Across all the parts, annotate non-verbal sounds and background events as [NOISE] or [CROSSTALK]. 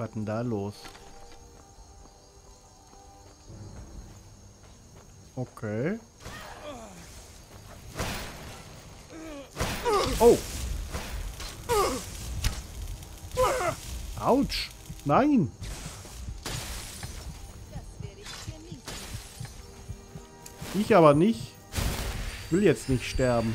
Was denn da los? Okay. Oh. Autsch. Nein. Ich aber nicht. Ich will jetzt nicht sterben.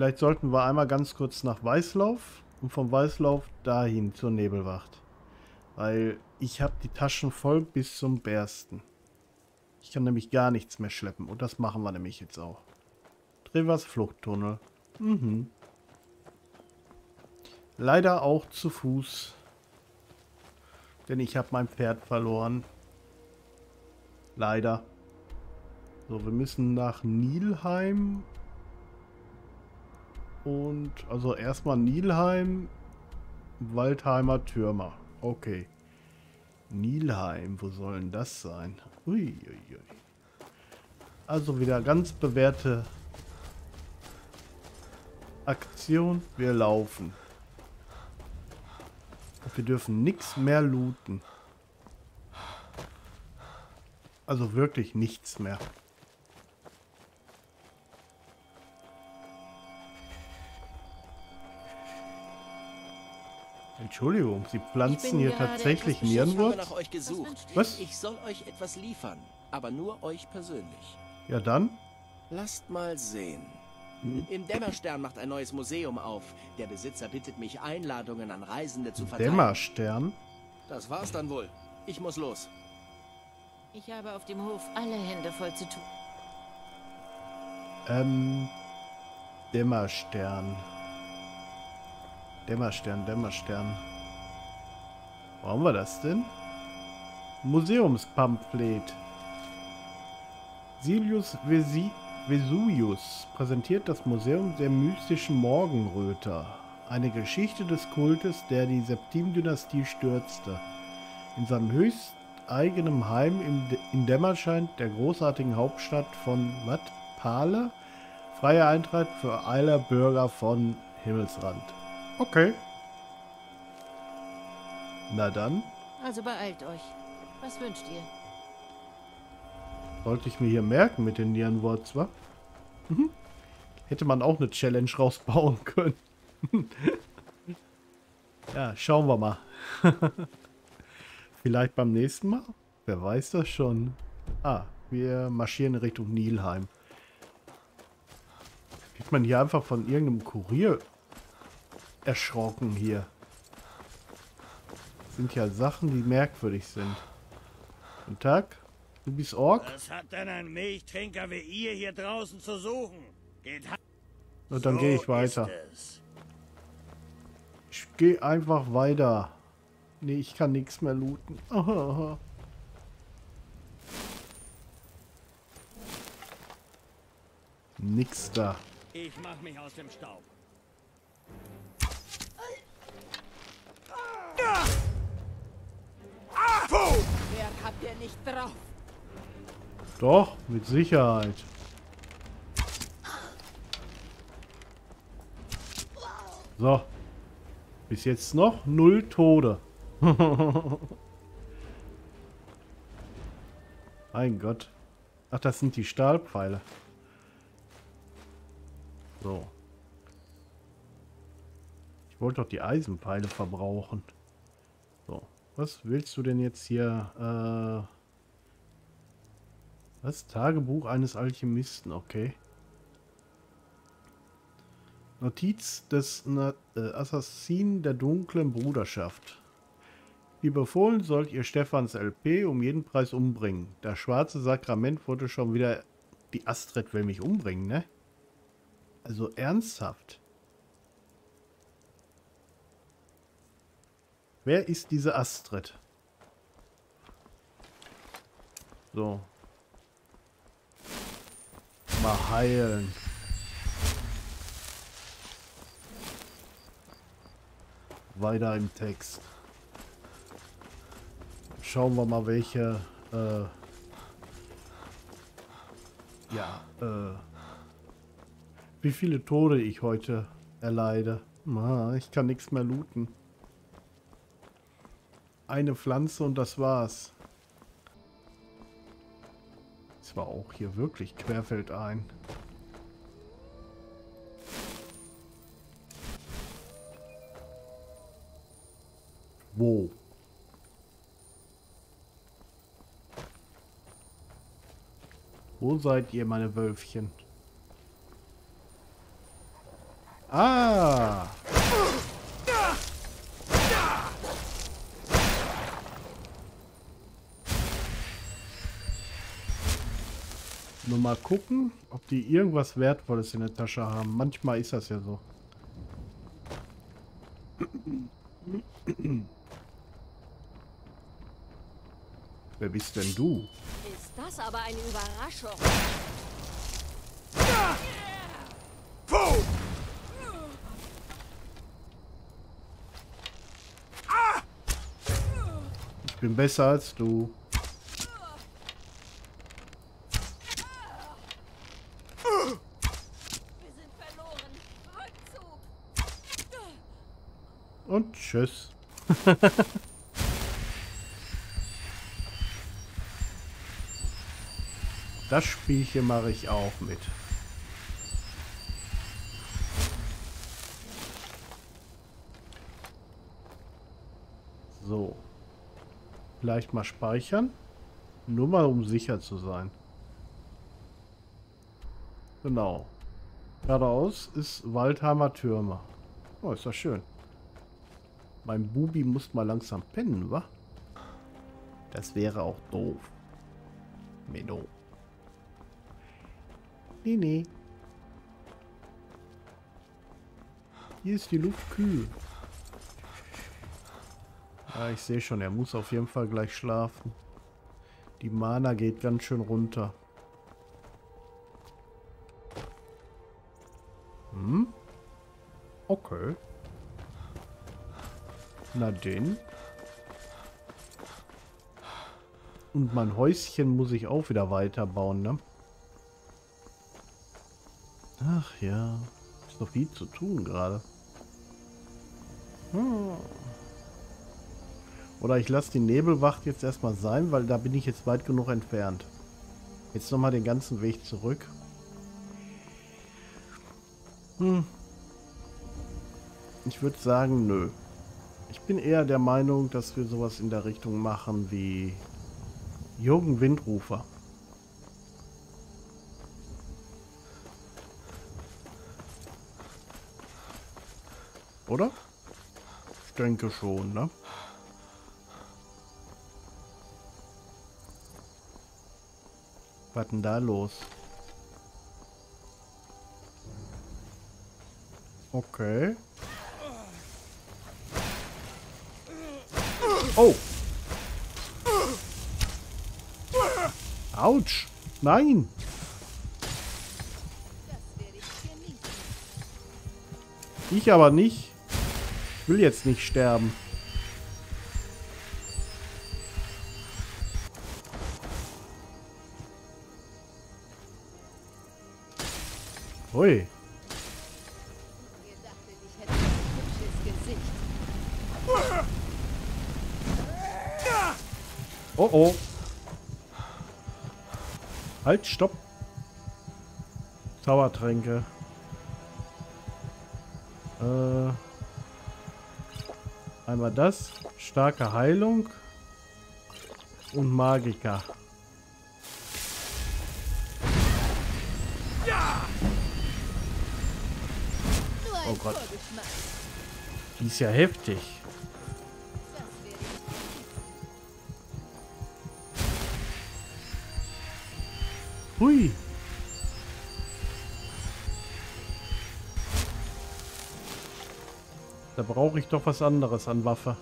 Vielleicht sollten wir einmal ganz kurz nach Weißlauf und vom Weißlauf dahin zur Nebelwacht. Weil ich habe die Taschen voll bis zum Bersten. Ich kann nämlich gar nichts mehr schleppen und das machen wir nämlich jetzt auch. Drehwas Fluchttunnel. Mhm. Leider auch zu Fuß. Denn ich habe mein Pferd verloren. Leider. So, wir müssen nach Nilheim. Und also erstmal Nilheim, Waldheimer Türmer. Okay. Nilheim, wo soll denn das sein? Uiuiui. Ui, ui. Also wieder ganz bewährte Aktion. Wir laufen. Wir dürfen nichts mehr looten. Also wirklich nichts mehr. Entschuldigung, Sie pflanzen hier tatsächlich Nierenwurz? nach euch gesucht. Was? Ich soll euch etwas liefern, aber nur euch persönlich. Ja dann. Lasst mal sehen. Im Dämmerstern macht ein neues Museum auf. Der Besitzer bittet mich, Einladungen an Reisende zu verteilen. Dämmerstern. Das war's dann wohl. Ich muss los. Ich habe auf dem Hof alle Hände voll zu tun. Ähm. Dämmerstern. Dämmerstern, Dämmerstern. Haben wir das denn? Museumspamphlet. Silius Vesi Vesuvius präsentiert das Museum der mystischen Morgenröter. Eine Geschichte des Kultes, der die Septim-Dynastie stürzte. In seinem höchst eigenem Heim im in Dämmerschein, der großartigen Hauptstadt von Wat? Pale? Freie Eintritt für alle Bürger von Himmelsrand. Okay. Na dann, Also beeilt euch. Was wünscht ihr? sollte ich mir hier merken mit den Nierenworts, wa? Mhm. Hätte man auch eine Challenge rausbauen [LAUGHS] können. ja, schauen wir mal. [LAUGHS] Vielleicht beim nächsten Mal? Wer weiß das schon. Ah, wir marschieren in Richtung Nilheim. Wird man hier einfach von irgendeinem Kurier erschrocken hier. Das sind ja Sachen, die merkwürdig sind. Guten Tag. Du bist Ork? Was hat denn ein Milchtrinker wie ihr hier draußen zu suchen? Geht Na, dann So gehe ich weiter. Ich gehe einfach weiter. Nee, ich kann nichts mehr looten. Aha. [LAUGHS] Nix da. Ich mach mich aus dem Staub. Wer habt ihr nicht drauf? Doch, mit Sicherheit. So. Bis jetzt noch null Tode. [LAUGHS] mein Gott. Ach, das sind die Stahlpfeile. So. Ich wollte doch die Eisenpfeile verbrauchen. Was willst du denn jetzt hier? Äh was? Tagebuch eines Alchemisten, okay. Notiz des Na äh, Assassinen der dunklen Bruderschaft. Wie befohlen sollt ihr Stephans LP um jeden Preis umbringen. Das schwarze Sakrament wollte schon wieder... Die Astrid will mich umbringen, ne? Also ernsthaft. Wer ist diese Astrid? So. Mal heilen. Weiter im Text. Schauen wir mal, welche äh, ja, äh, wie viele Tode ich heute erleide. Ah, ich kann nichts mehr looten. Eine Pflanze und das war's. Das war auch hier wirklich querfeldein. Wo? Wo seid ihr, meine Wölfchen? Ah! Mal gucken, ob die irgendwas Wertvolles in der Tasche haben. Manchmal ist das ja so. Wer bist denn du? Ist das aber eine Überraschung. Ich bin besser als du. Wir sind verloren. Rückzug. Und tschüss. [LAUGHS] das Spielchen mache ich auch mit. So. Vielleicht mal speichern. Nur mal um sicher zu sein. Genau. Geradeaus ist Waldheimer Türme. Oh, ist das schön. Mein Bubi muss mal langsam pennen, wa? Das wäre auch doof. Menno. Nee, nee. Hier ist die Luft kühl. Ja, ich sehe schon, er muss auf jeden Fall gleich schlafen. Die Mana geht ganz schön runter. Hm? Okay. Na denn. Und mein Häuschen muss ich auch wieder weiterbauen, ne? Ach ja. Ist noch viel zu tun gerade. Hm. Oder ich lasse die Nebelwacht jetzt erstmal sein, weil da bin ich jetzt weit genug entfernt. Jetzt nochmal den ganzen Weg zurück. Hm. Ich würde sagen, nö. Ich bin eher der Meinung, dass wir sowas in der Richtung machen wie Jürgen Windrufer. Oder? Ich denke schon, ne? Was denn da los? Okay. Oh. Autsch. Nein. Ich aber nicht. Ich will jetzt nicht sterben. Hui. Halt, stopp. Zaubertränke. Äh, einmal das. Starke Heilung. Und Magiker. Oh Gott. Die ist ja heftig. Hui. Da brauche ich doch was anderes an Waffe.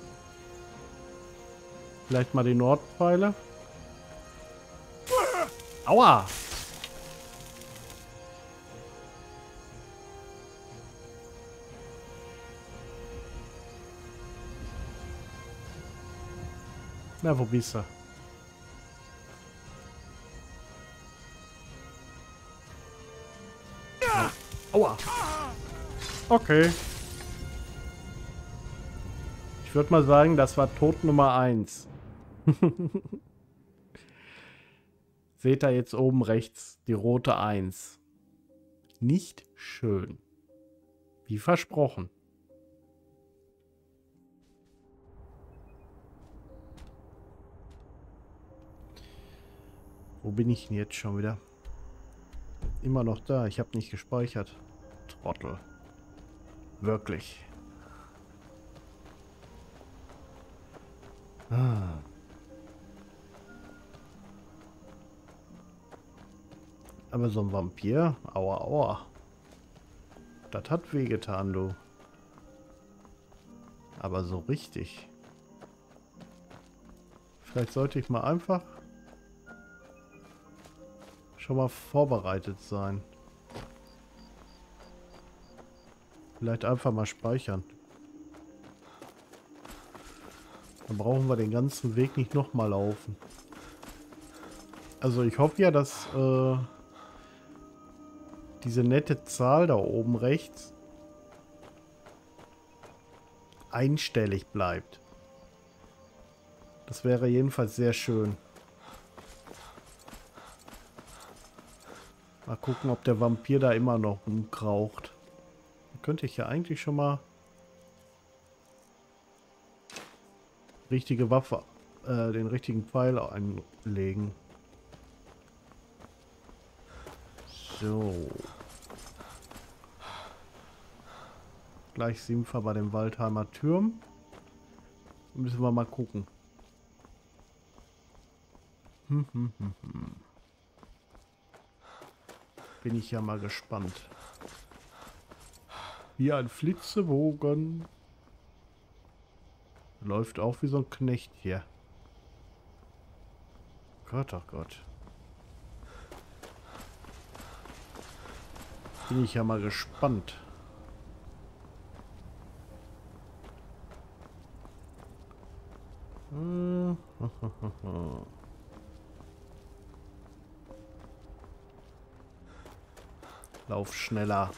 Vielleicht mal die Nordpfeile. Aua! Na, wo bist du? Aua. Okay. Ich würde mal sagen, das war Tod Nummer 1. [LAUGHS] Seht ihr jetzt oben rechts die rote 1. Nicht schön. Wie versprochen. Wo bin ich denn jetzt schon wieder? Immer noch da. Ich habe nicht gespeichert. Trottel. Wirklich. Ah. Aber so ein Vampir? Aua, aua. Das hat wehgetan, du. Aber so richtig. Vielleicht sollte ich mal einfach schon mal vorbereitet sein. Vielleicht einfach mal speichern. Dann brauchen wir den ganzen Weg nicht nochmal laufen. Also ich hoffe ja, dass äh, diese nette Zahl da oben rechts einstellig bleibt. Das wäre jedenfalls sehr schön. Gucken, ob der Vampir da immer noch rumkraucht. Könnte ich ja eigentlich schon mal richtige Waffe, äh, den richtigen Pfeil einlegen. So. Gleich sind wir bei dem Waldheimer Türm. Müssen wir mal gucken. Hm, hm, hm, hm. Bin ich ja mal gespannt. Wie ein Flitzebogen. Läuft auch wie so ein Knecht hier. Gott, oh Gott. Bin ich ja mal gespannt. [LAUGHS] Lauf schneller.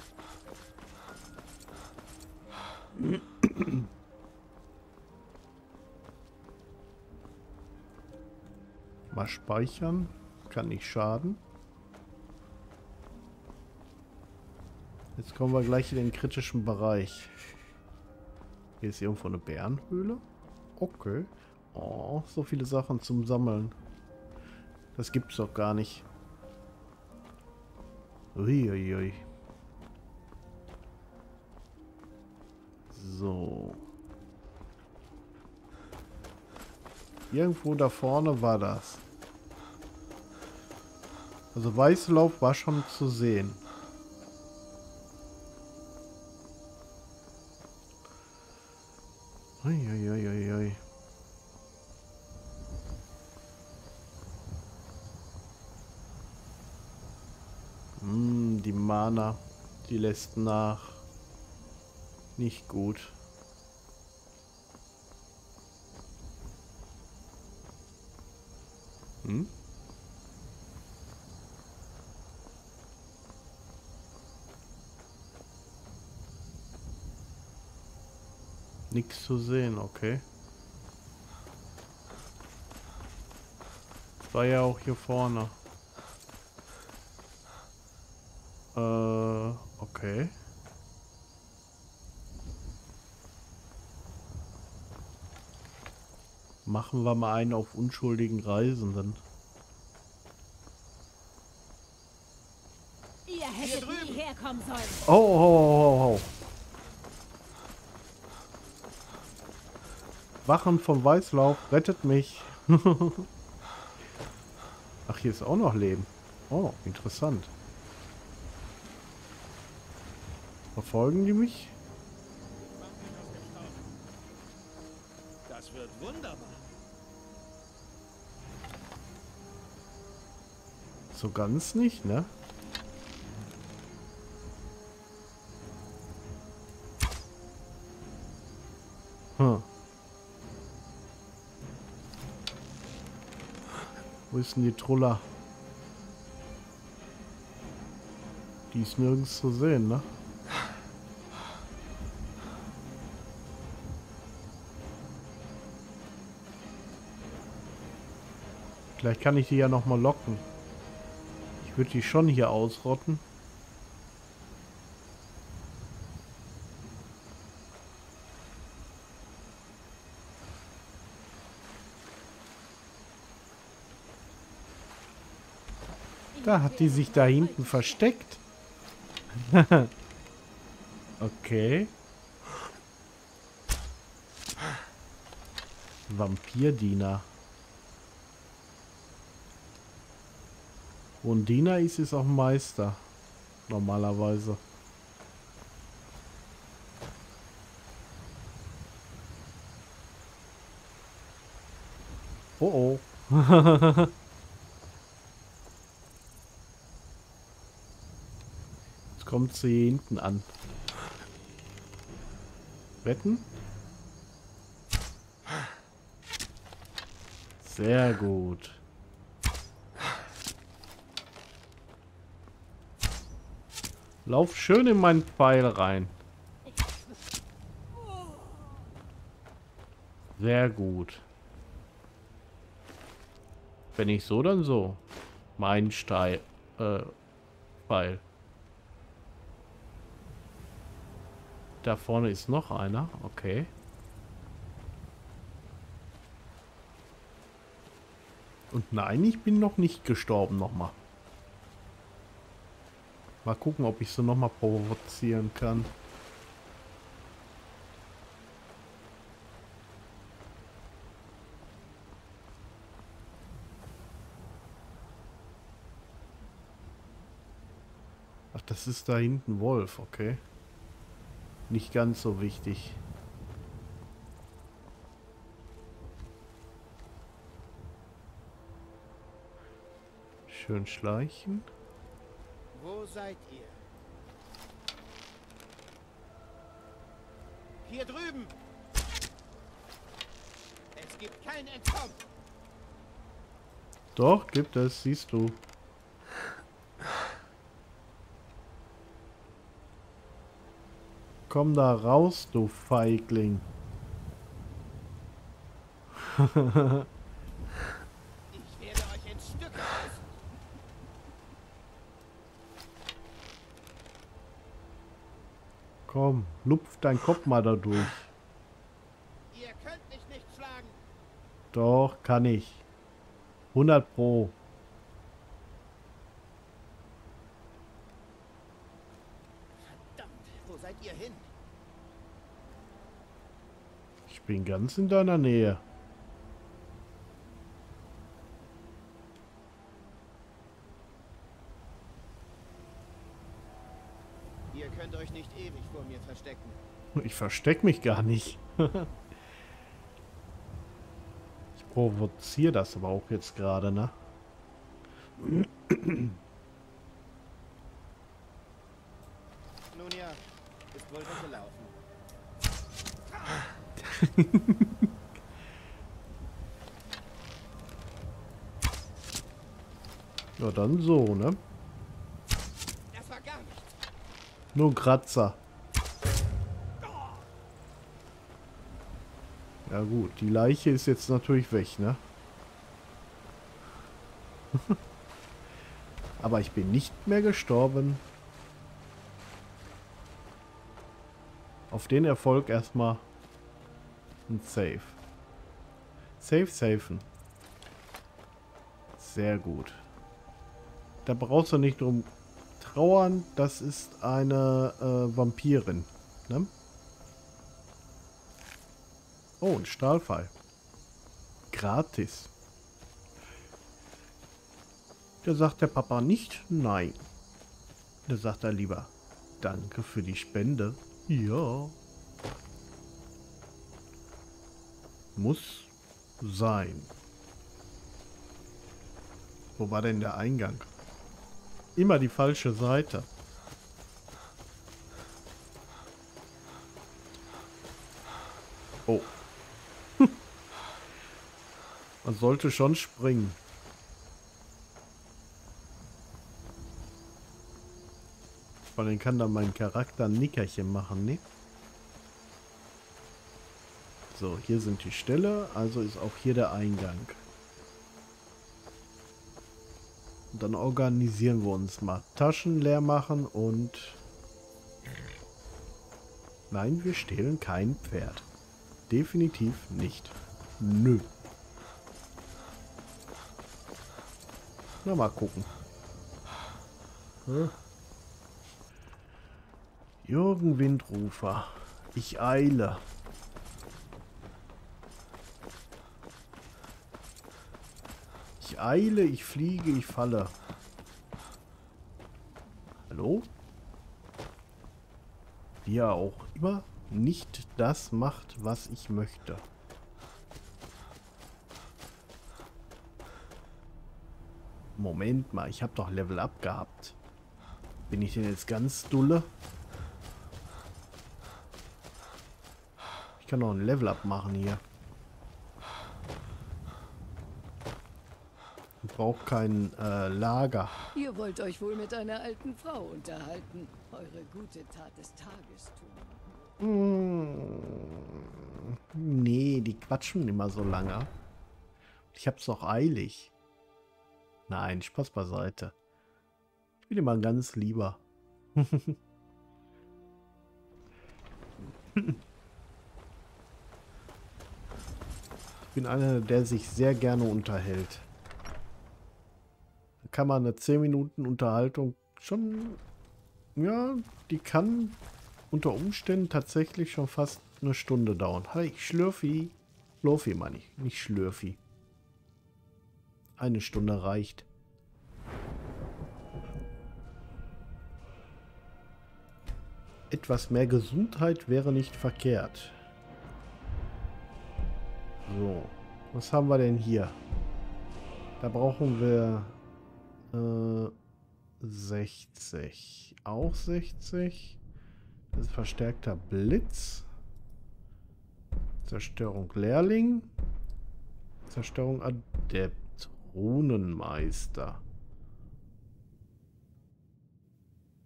Mal speichern. Kann nicht schaden. Jetzt kommen wir gleich in den kritischen Bereich. Hier ist irgendwo eine Bärenhöhle. Okay. Oh, so viele Sachen zum Sammeln. Das gibt's doch gar nicht. Uiuiui. So. Irgendwo da vorne war das. Also Weißlauf war schon zu sehen. Uiuiuiui. Die Mana, die lässt nach. Nicht gut. Hm? Nichts zu sehen, okay. War ja auch hier vorne. Äh, okay. Machen wir mal einen auf unschuldigen Reisenden. Ihr hättet nie herkommen sollen. Oh, oh, oh, oh, oh. Wachen vom Weißlauf, rettet mich. [LAUGHS] Ach, hier ist auch noch Leben. Oh, interessant. Verfolgen die mich? Das wird wunderbar. So ganz nicht, ne? Hm. Wo ist denn die Truller? Die ist nirgends zu sehen, ne? Vielleicht kann ich die ja noch mal locken. Ich würde die schon hier ausrotten. Da hat die sich da hinten versteckt. [LAUGHS] okay. Vampirdiener. Und Diener ist es auch Meister. Normalerweise. Oh oh. [LAUGHS] Jetzt kommt sie hinten an. Retten? Sehr gut. Lauf schön in meinen Pfeil rein. Sehr gut. Wenn ich so, dann so. Mein Steil, äh, Pfeil. Da vorne ist noch einer. Okay. Und nein, ich bin noch nicht gestorben nochmal. Mal gucken, ob ich sie nochmal provozieren kann. Ach, das ist da hinten Wolf, okay. Nicht ganz so wichtig. Schön schleichen. Wo seid ihr? Hier drüben! Es gibt kein Entkommen! Doch, gibt es, siehst du. Komm da raus, du Feigling. [LAUGHS] Komm, lupf dein Kopf mal da durch. Ihr könnt mich nicht schlagen. Doch, kann ich. 100 pro. Verdammt, wo seid ihr hin? Ich bin ganz in deiner Nähe. könnt euch nicht ewig vor mir verstecken. Ich versteck mich gar nicht. ich provoziere das aber auch jetzt gerade, ne? Nun ja, ist wohl weggelaufen. ja, dann so, ne? Nur ein Kratzer. Ja gut, die Leiche ist jetzt natürlich weg, ne? [LAUGHS] Aber ich bin nicht mehr gestorben. Auf den Erfolg erstmal ein Save. Save, safen. Sehr gut. Da brauchst du nicht drum trauern. Das ist eine äh, Vampirin. Ne? Oh, ein Stahlfall. Gratis. Da sagt der Papa nicht nein. Da sagt er lieber Danke für die Spende. Ja. Muss sein. Wo war denn der Eingang? Immer die falsche Seite. Sollte schon springen. Weil dann kann dann mein Charakter ein Nickerchen machen, ne? So, hier sind die Ställe, also ist auch hier der Eingang. Und dann organisieren wir uns mal. Taschen leer machen und... Nein, wir stehlen kein Pferd. Definitiv nicht. Nö. Na, mal gucken. Hm? Jürgen Windrufer. Ich eile. Ich eile, ich fliege, ich falle. Hallo? Wie er auch immer nicht das macht, was ich möchte. Moment mal, ich habe doch Level Up gehabt. Bin ich denn jetzt ganz dulle? Ich kann noch ein Level Up machen hier. Ich brauche kein äh, Lager. Ihr wollt euch wohl mit einer alten Frau unterhalten. Eure gute Tat des Tages tun. Hm. Nee, die quatschen immer so lange. Ich hab's doch eilig. Nein, Spaß beiseite. Ich bin immer ganz lieber. [LAUGHS] ich bin einer, der sich sehr gerne unterhält. Da kann man eine 10 Minuten Unterhaltung schon... Ja, die kann unter Umständen tatsächlich schon fast eine Stunde dauern. Hi, Schlürfi. Schlurfi meine ich, nicht Schlürfi. Eine Stunde reicht. Etwas mehr Gesundheit wäre nicht verkehrt. So, was haben wir denn hier? Da brauchen wir äh, 60. Auch 60. Das ist verstärkter Blitz. Zerstörung Lehrling. Zerstörung Adept. Runenmeister.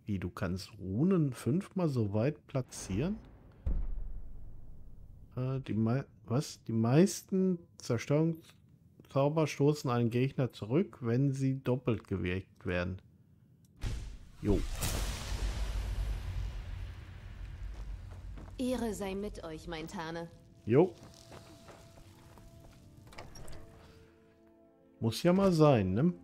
Wie, du kannst Runen fünfmal so weit platzieren? Äh, die was? Die meisten Zerstörungszauber stoßen einen Gegner zurück, wenn sie doppelt gewirkt werden. Jo. Ehre sei mit euch, mein Tane. Jo. Muss ja mal sein, ne?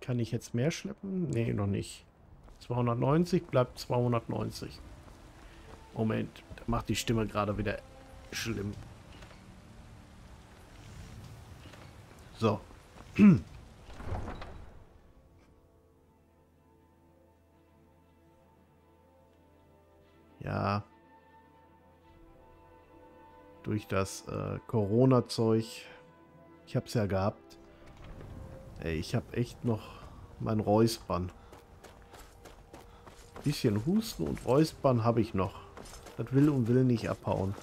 Kann ich jetzt mehr schleppen? Nee, noch nicht. 290 bleibt 290. Moment, da macht die Stimme gerade wieder schlimm. So. [CLEARS THROAT] ja, durch das äh, Corona-Zeug. Ich habe es ja gehabt. Ey, ich habe echt noch mein Räuspern. Bisschen Husten und Räuspern habe ich noch. Das will und will nicht abhauen.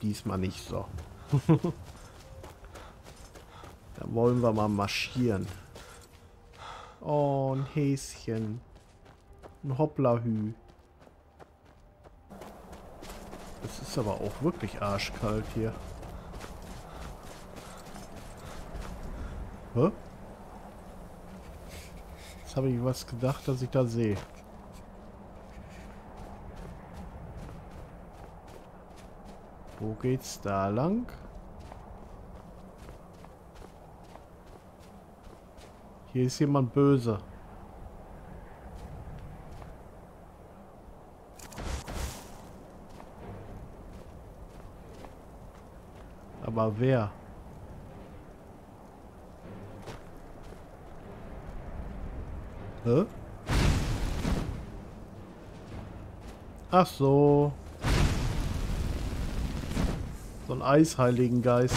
Diesmal nicht so. [LAUGHS] da wollen wir mal marschieren. Oh, ein Häschen. Ein Hopplahü. Es ist aber auch wirklich arschkalt hier. Hä? Jetzt habe ich was gedacht, dass ich da sehe. Wo geht's da lang? Hier ist jemand böse. Aber wer? Hä? Ach so. So ein Eisheiligen Geist.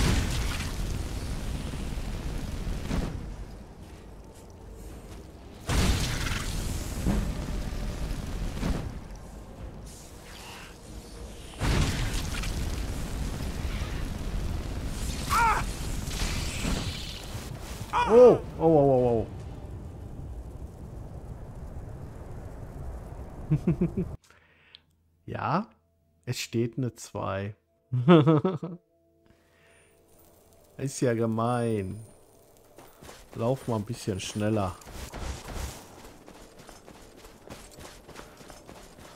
[LAUGHS] ja, es steht eine 2. [LAUGHS] Ist ja gemein. Lauf mal ein bisschen schneller.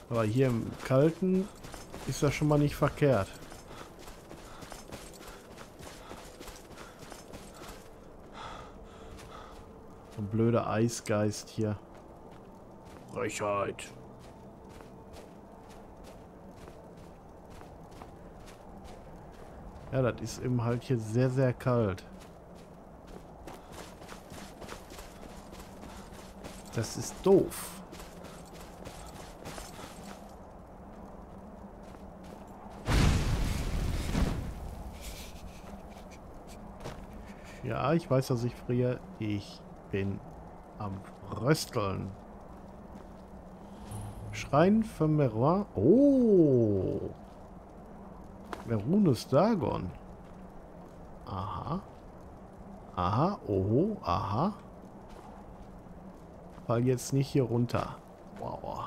Aber hier im Kalten ist das schon mal nicht verkehrt. Ein blöder Eisgeist hier. Frechheit. Ja, das ist eben halt hier sehr, sehr kalt. Das ist doof. Ja, ich weiß, dass ich friere. Ich bin am Rösteln. Schrein von Meroin. Oh. Merunus Dagon. Aha. Aha, oho, aha. Fall jetzt nicht hier runter. Wow.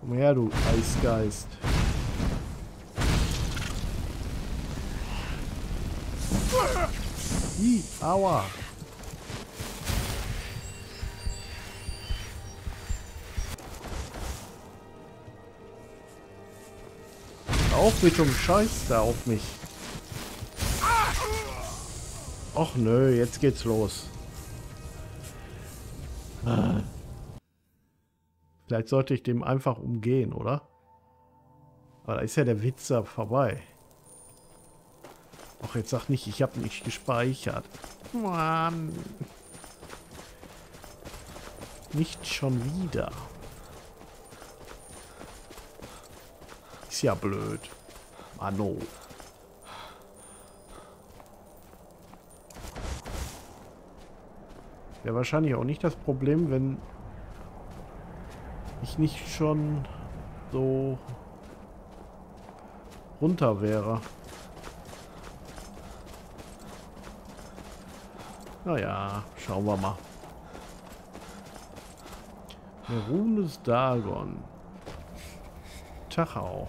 Komm her, du Eisgeist. Ih, aua. Auf mit dem Scheiß da auf mich. Och nö, jetzt geht's los. Vielleicht sollte ich dem einfach umgehen, oder? Aber da ist ja der Witzer vorbei. Ach, jetzt sag nicht, ich habe nicht gespeichert. Mann. Nicht schon wieder. Ist ja blöd. Mano. Wäre wahrscheinlich auch nicht das Problem, wenn ich nicht schon so runter wäre. Naja, schauen wir mal. Merunes Dagon. Tachau.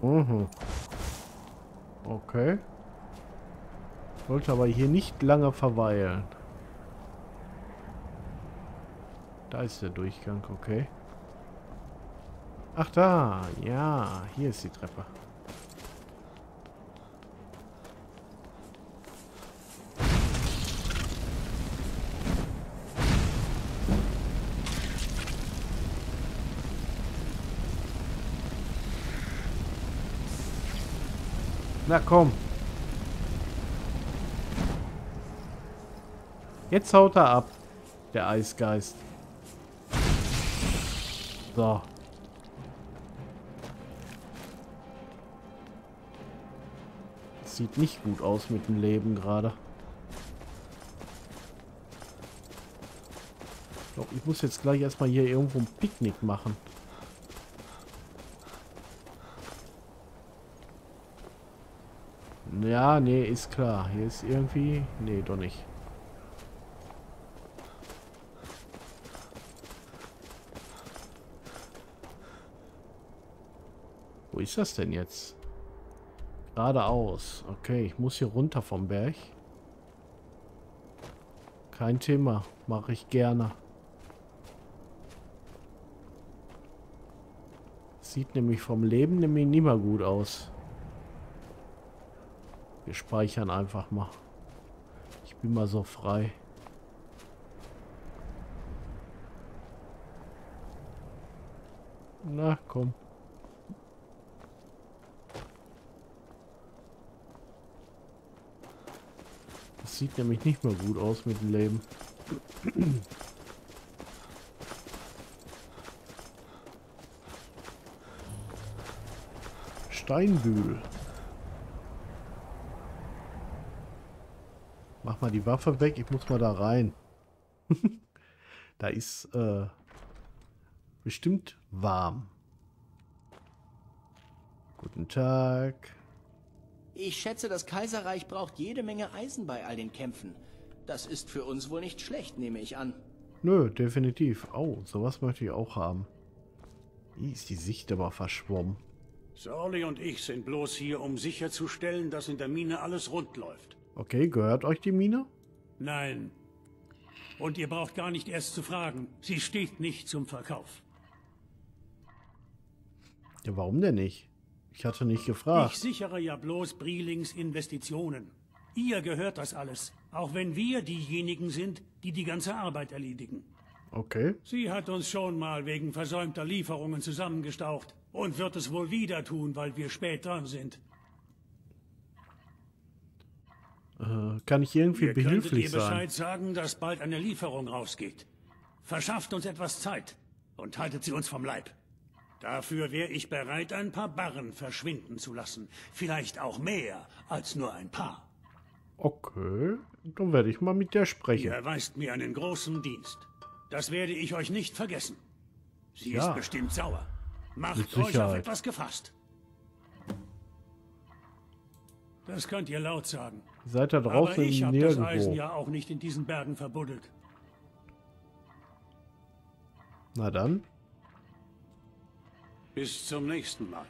Mhm. Okay. Wollte aber hier nicht lange verweilen. Da ist der Durchgang, okay. Ach da, ja, hier ist die Treppe. Na komm. Jetzt haut er ab. Der Eisgeist. So. Sieht nicht gut aus mit dem Leben gerade. Ich glaube, ich muss jetzt gleich erstmal hier irgendwo ein Picknick machen. Ja, nee, ist klar. Hier ist irgendwie... Nee, doch nicht. Wo ist das denn jetzt? Geradeaus. Okay, ich muss hier runter vom Berg. Kein Thema. Mache ich gerne. Sieht nämlich vom Leben nämlich nicht mehr gut aus. Wir speichern einfach mal. Ich bin mal so frei. Na, komm. Sieht nämlich nicht mehr gut aus mit dem Leben. Steinbühl. Mach mal die Waffe weg, ich muss mal da rein. [LAUGHS] da ist äh, bestimmt warm. Guten Tag. Ich schätze, das Kaiserreich braucht jede Menge Eisen bei all den Kämpfen. Das ist für uns wohl nicht schlecht, nehme ich an. Nö, definitiv. Oh, sowas möchte ich auch haben. Wie ist die Sicht aber verschwommen. Sorley und ich sind bloß hier, um sicherzustellen, dass in der Mine alles rund läuft. Okay, gehört euch die Mine? Nein. Und ihr braucht gar nicht erst zu fragen. Sie steht nicht zum Verkauf. Ja, warum denn nicht? Ich hatte nicht gefragt. Ich sichere ja bloß Brielings Investitionen. Ihr gehört das alles, auch wenn wir diejenigen sind, die die ganze Arbeit erledigen. Okay. Sie hat uns schon mal wegen versäumter Lieferungen zusammengestaucht und wird es wohl wieder tun, weil wir spät dran sind. Äh, kann ich irgendwie Ihr behilflich ihr sein? Bescheid sagen, dass bald eine Lieferung rausgeht. Verschafft uns etwas Zeit und haltet sie uns vom Leib. Dafür wäre ich bereit, ein paar Barren verschwinden zu lassen. Vielleicht auch mehr als nur ein paar. Okay, dann werde ich mal mit der Ihr sprechen. erweist mir einen großen Dienst. Das werde ich euch nicht vergessen. Sie Ja. ist bestimmt sauer. Macht euch auf etwas gefasst. Das könnt ihr laut sagen. Ihr seid da Aber draußen ich habe das Eisen ja auch nicht in diesen Bergen verbuddelt. Na dann. Bis zum nächsten Mal.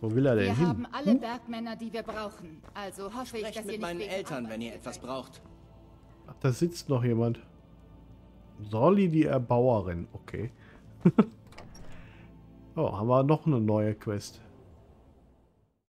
Wo will er denn Wir hin? haben alle Bergmänner, die wir brauchen. Also hoffe ich, Sprecht dass ihr mit nicht meinen Eltern, Arbeit wenn ihr etwas braucht. Ach, da sitzt noch jemand. Solly die Erbauerin. Okay. [LAUGHS] oh, haben wir noch eine neue Quest.